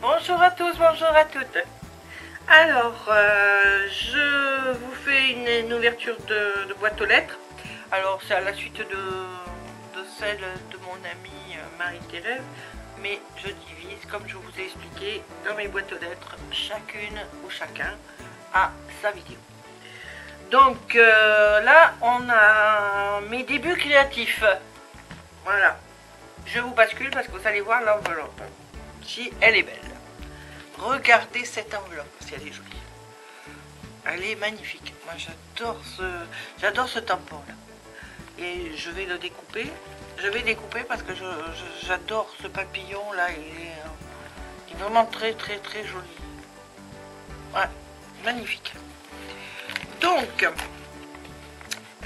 Bonjour à tous, bonjour à toutes. Alors, euh, je vous fais une, ouverture de, boîte aux lettres. Alors, c'est à la suite de, celle de mon amie euh, Marie-Thérèse, mais je divise, comme je vous ai expliqué, dans mes boîtes aux lettres, chacune ou chacun a sa vidéo. Donc euh, là, on a mes débuts créatifs. Voilà. Je vous bascule parce que vous allez voir l'enveloppe. Si elle est belle. Regardez cette enveloppe, si elle est jolie. Elle est magnifique. Moi, j'adore ce, j'adore ce tampon là. Et je vais le découper. Je vais découper parce que j'adore ce papillon là. Il est, vraiment très très très joli. Ouais, magnifique. Donc,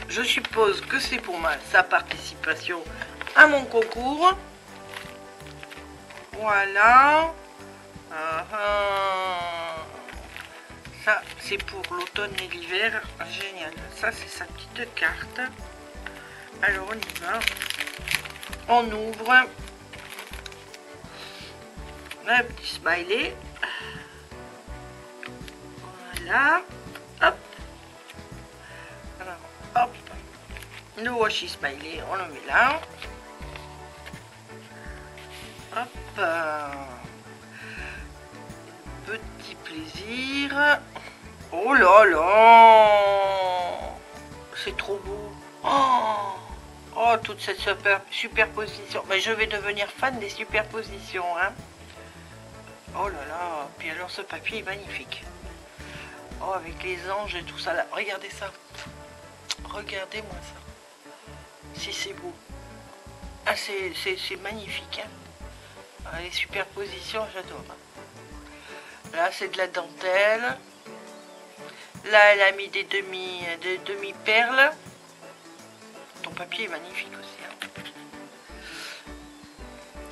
je suppose que c'est pour moi sa participation à mon concours. Voilà. Ah, ah. Ça, c'est pour l'automne et l'hiver. Génial. Ça, c'est sa petite carte. Alors, on y va. On ouvre. Un petit smiley. Voilà. Hop. hop. Le washi smiley, on le met là. Hop. Plaisir. Oh là là C'est trop beau. Oh, oh toute cette super, superposition. Mais je vais devenir fan des superpositions. Hein. Oh là là. Puis alors ce papier est magnifique. Oh, avec les anges et tout ça là. Regardez ça. Regardez-moi ça. Si c'est beau. Ah, c'est magnifique. Hein. Ah, les superpositions, j'adore. Hein. Là, c'est de la dentelle. Là, elle a mis des demi, des demi perles. Ton papier est magnifique aussi.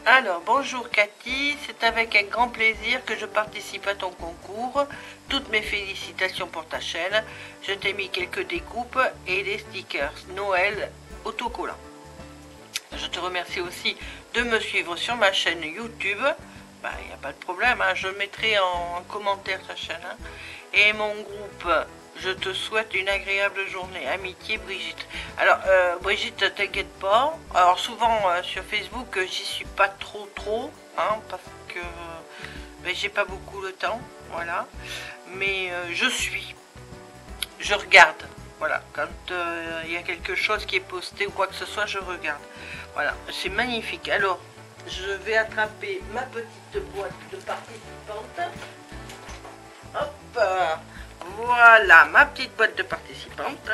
Alors, bonjour Cathy, c'est avec un grand plaisir que je participe à ton concours. Toutes mes félicitations pour ta chaîne. Je t'ai mis quelques découpes et des stickers Noël autocollants. Je te remercie aussi de me suivre sur ma chaîne YouTube. Il bah, n'y a pas de problème, hein. je mettrai en commentaire ta chaîne. Hein. Et mon groupe je te souhaite une agréable journée. Amitié, Brigitte. Alors, euh, Brigitte, t'inquiète pas. Alors, souvent euh, sur Facebook, euh, j'y suis pas trop, trop, hein, parce que j'ai pas beaucoup le temps. Voilà. Mais je suis. Je regarde. Voilà. Quand il y a quelque chose qui est posté ou quoi que ce soit, je regarde. Voilà. C'est magnifique. Alors, je vais attraper ma petite boîte de participantes. Hop voilà ma petite boîte de participante.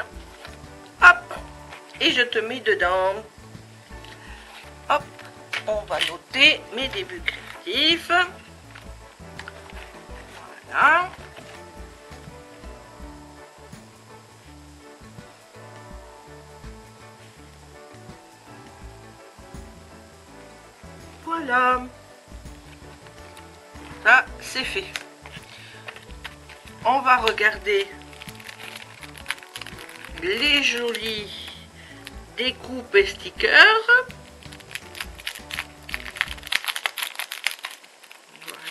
Hop. Et je te mets dedans. Hop. On va noter mes débuts créatifs. Voilà. Ça, c'est fait on va regarder les jolis découpes et stickers.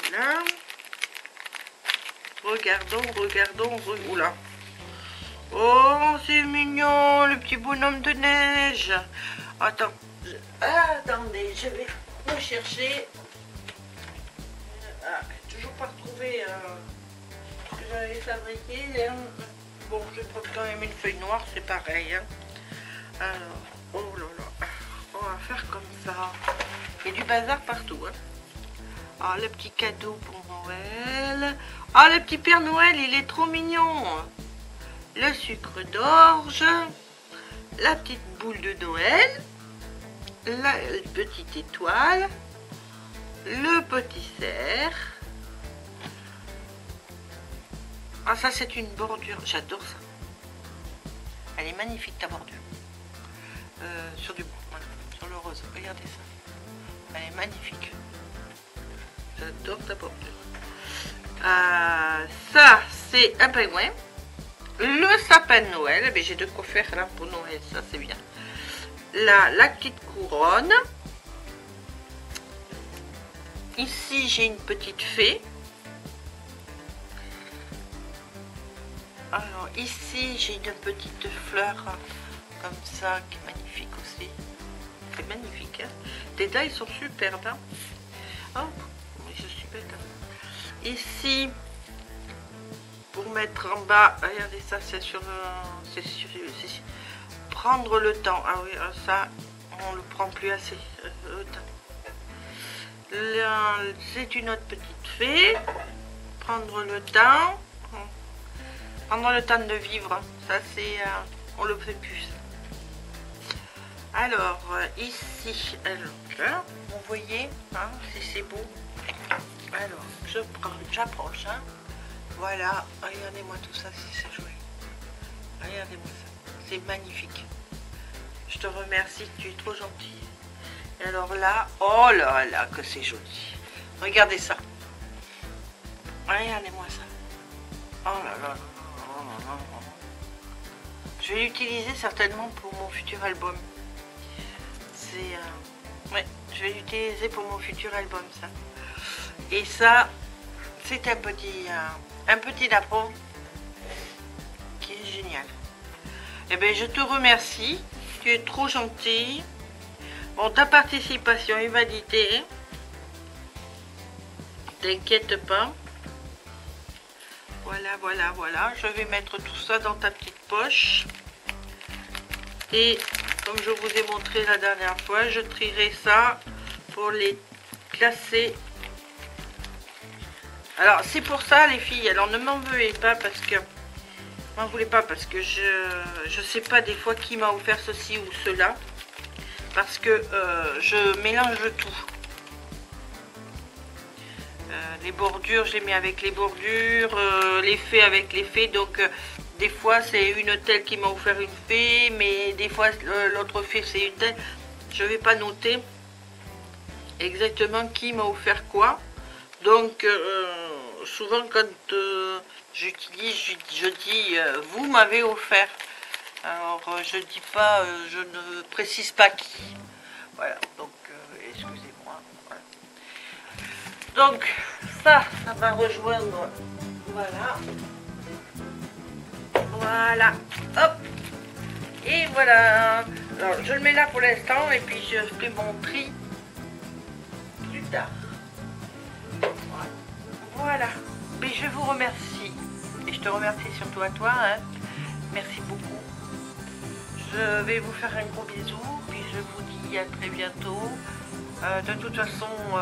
Voilà. Regardons, regardons, oula. Oh, c'est mignon, le petit bonhomme de neige. Attends, attendez, je vais me chercher. Ah, toujours pas retrouvé... Euh, j'avais fabriqué. Hein. Bon, je prends quand même une feuille noire, c'est pareil. Hein. Alors, oh là là, on va faire comme ça. Il y a du bazar partout. Hein. Ah, le petit cadeau pour Noël. Ah, le petit Père Noël, il est trop mignon. Le sucre d'orge. La petite boule de Noël. La petite étoile. Le petit cerf Ah, ça, c'est une bordure. J'adore ça. Elle est magnifique, ta bordure. Euh, sur du bois, sur le rose. Regardez ça. Elle est magnifique. J'adore ta bordure. Euh, ça, c'est un pingouin. Le sapin de Noël. Mais eh j'ai de quoi faire là pour Noël. Ça, c'est bien. Là, la petite couronne. ici j'ai une petite fée. Alors ici j'ai une petite fleur comme ça qui est magnifique aussi. C'est magnifique. Hein Les ils sont superbes. Hein oh, je suis ici, pour mettre en bas, regardez ça, c'est sur, c'est sur, prendre le temps. Ah oui, ça, on le prend plus assez. Euh, c'est une autre petite fée. Prendre le temps. Prendre le temps de vivre. Ça, c'est... Euh, on le fait plus. Alors, euh, ici, alors vous voyez, hein, si c'est beau. Alors, je prends, j'approche, hein. Voilà, regardez-moi tout ça, si c'est joli. Regardez-moi ça, c'est magnifique. Je te remercie, tu es trop gentil. Et alors là, oh là là, que c'est joli. Regardez ça. Regardez-moi ça. Oh là là. Je vais l'utiliser certainement pour mon futur album. C'est... Euh, je vais l'utiliser pour mon futur album, ça. Et ça, c'est un petit... Euh, un petit qui est génial. Eh bien, je te remercie. Trop gentil. Bon, ta participation est validée. T'inquiète pas. Voilà, voilà, voilà. Je vais mettre tout ça dans ta petite poche. Et comme je vous ai montré la dernière fois, je trierai ça pour les classer. Alors, c'est pour ça, les filles. Alors, ne m'en veuillez pas parce que... M'en voulez pas parce que je je sais pas des fois qui m'a offert ceci ou cela parce que euh, je mélange tout. Euh, les bordures, je les mets avec les bordures, euh, les fées avec les fées. Donc, des fois, c'est une telle qui m'a offert une fée, mais des fois, l'autre fée, c'est une telle. Je ne vais pas noter exactement qui m'a offert quoi. Donc, souvent, quand j'utilise, je, dis, vous m'avez offert. Alors, euh, je dis pas, euh, je ne précise pas qui. Voilà, donc, euh, excusez-moi. Donc, ça, ça va rejoindre. Voilà. Voilà. Hop. Et voilà. Alors, je le mets là pour l'instant et puis je fais mon tri plus tard. Voilà. Mais je vous remercie. Et je te remercie surtout à toi. Hein. Merci beaucoup. Je vais vous faire un gros bisou, puis je vous dis à très bientôt. Euh, de toute façon, euh,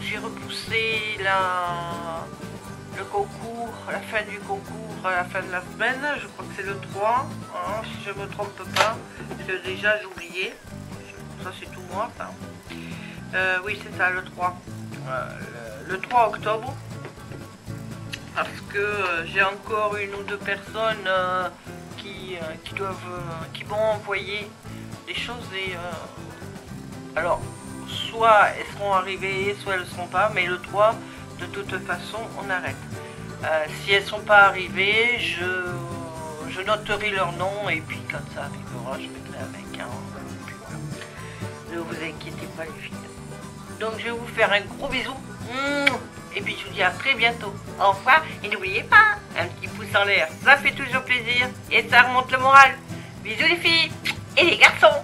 j'ai repoussé la, le concours, la fin du concours à la fin de la semaine. Je crois que c'est le 3, hein, si je ne me trompe pas, parce que déjà oublié. Ça c'est tout moi. Euh, oui, c'est ça, le 3. Le 3 octobre parce que j'ai encore une ou deux personnes euh, qui, doivent, euh, qui vont envoyer des choses et euh, alors soit elles seront arrivées, soit elles ne seront pas, mais le 3, de toute façon, on arrête. si elles sont pas arrivées, je, je noterai leur nom et puis quand ça arrivera, je mettrai avec. un Ne vous inquiétez pas les filles. Donc je vais vous faire un gros bisou. Et puis je vous dis à très bientôt. Au revoir et n'oubliez pas, un petit pouce en l'air, ça fait toujours plaisir et ça remonte le moral. Bisous les filles et les garçons.